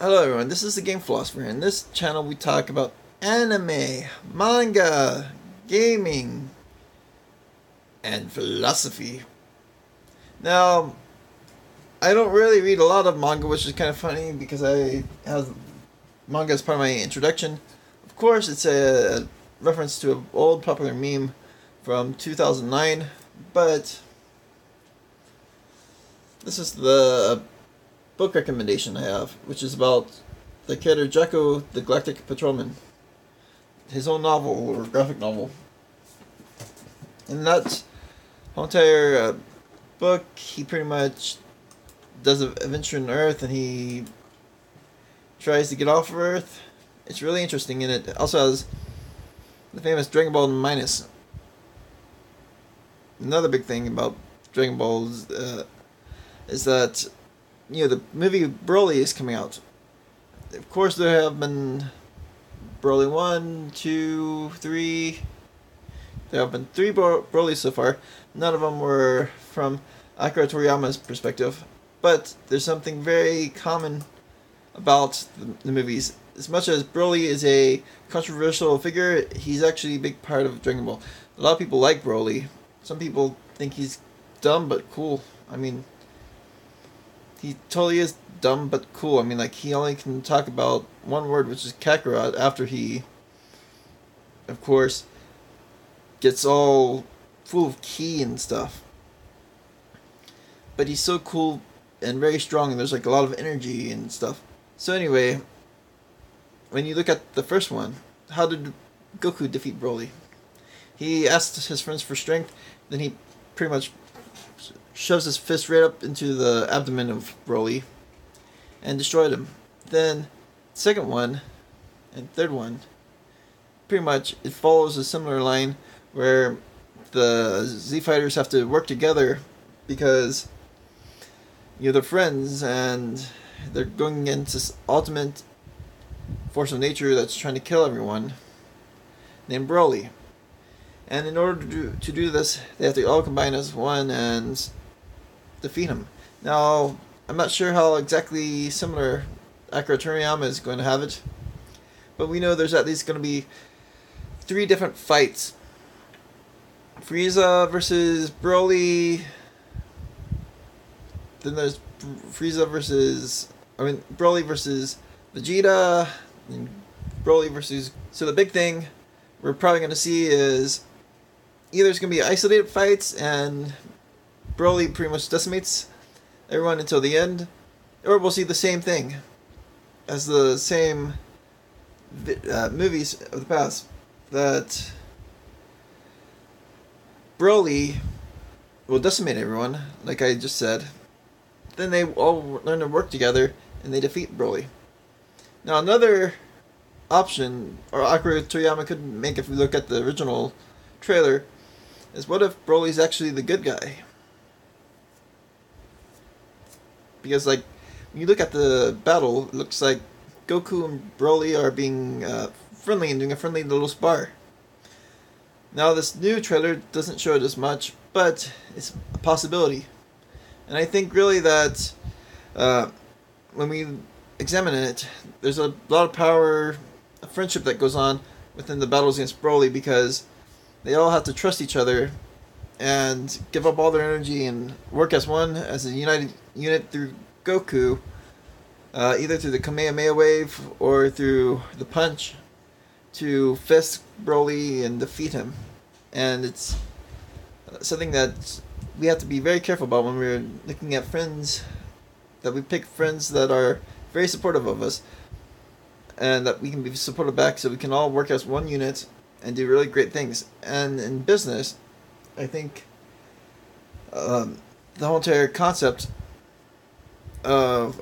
Hello everyone, this is the Game Philosopher. In this channel we talk about anime, manga, gaming, and philosophy. Now, I don't really read a lot of manga, which is kind of funny because I have manga as part of my introduction. Of course, it's a reference to an old popular meme from 2009, but this is the book recommendation I have, which is about the character Jaco, the Galactic Patrolman. His own novel or graphic novel. In that entire uh, book, he pretty much does an adventure on Earth and he tries to get off of Earth. It's really interesting, and it also has the famous Dragon Ball minus. Another big thing about Dragon Balls uh, is that you know the movie Broly is coming out. Of course, there have been Broly one, two, three. There have been three Bro- Broly so far. None of them were from Akira Toriyama's perspective, but there's something very common about the, the movies. As much as Broly is a controversial figure, he's actually a big part of Dragon Ball. A lot of people like Broly. Some people think he's dumb but cool. I mean, he totally is dumb but cool. I mean, like he only can talk about one word, which is Kakarot. After he, of course, gets all full of ki and stuff. But he's so cool and very strong, and there's like a lot of energy and stuff. So anyway, when you look at the first one, how did Goku defeat Broly? He asked his friends for strength, then he pretty much shoves his fist right up into the abdomen of Broly and destroyed him. Then, second one and third one, pretty much it follows a similar line where the Z fighters have to work together because you know they're friends and they're going against this ultimate force of nature that's trying to kill everyone named Broly. And in order to do, to do this, they have to all combine as one and defeat him. Now, I'm not sure how exactly similar Akira Toriyama is going to have it, but we know there's at least going to be three different fights. Frieza versus Broly. Then there's Frieza versus, I mean, Broly versus Vegeta. And Broly versus. So the big thing we're probably going to see is either it's going to be isolated fights and Broly pretty much decimates everyone until the end, or we'll see the same thing as the same uh, movies of the past that Broly will decimate everyone, like I just said. Then they all learn to work together and they defeat Broly. Now another option, or Akira Toriyama could make if we look at the original trailer, is what if Broly's actually the good guy? Because like when you look at the battle, it looks like Goku and Broly are being uh, friendly and doing a friendly little spar. Now this new trailer doesn't show it as much, but it's a possibility, and I think really that uh, when we examine it, there's a lot of power, a friendship that goes on within the battles against Broly because they all have to trust each other and give up all their energy and work as one, as a united unit through Goku, uh, either through the Kamehameha wave or through the punch, to fist Broly and defeat him. And it's something that we have to be very careful about when we're looking at friends, that we pick friends that are very supportive of us, and that we can be supportive back so we can all work as one unit and do really great things. And in business, I think um, the whole entire concept of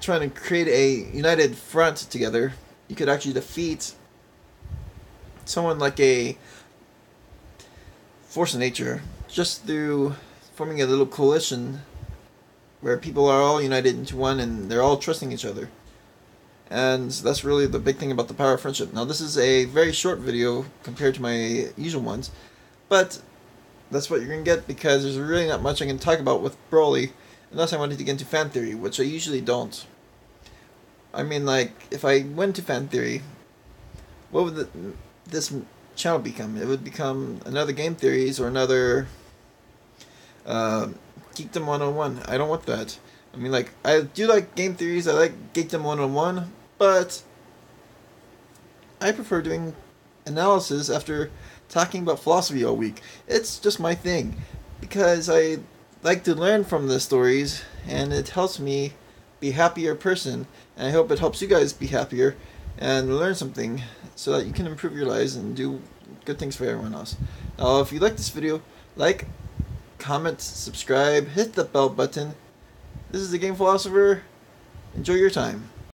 trying to create a united front together, you could actually defeat someone like a force of nature just through forming a little coalition where people are all united into one and they're all trusting each other. And that's really the big thing about the power of friendship. Now, this is a very short video compared to my usual ones, but that's what you're going to get because there's really not much I can talk about with Broly unless I wanted to get into fan theory, which I usually don't. I mean, like, if I went to fan theory, what would the, this channel become? It would become another game theories or another uh, Geekdom 101. I don't want that. I mean, like, I do like game theories. I like Geekdom 101, but I prefer doing analysis after talking about philosophy all week. It's just my thing because I like to learn from the stories and it helps me be happier person and I hope it helps you guys be happier and learn something so that you can improve your lives and do good things for everyone else. Now, if you like this video, like, comment, subscribe, hit the bell button. This is the Game Philosopher. Enjoy your time.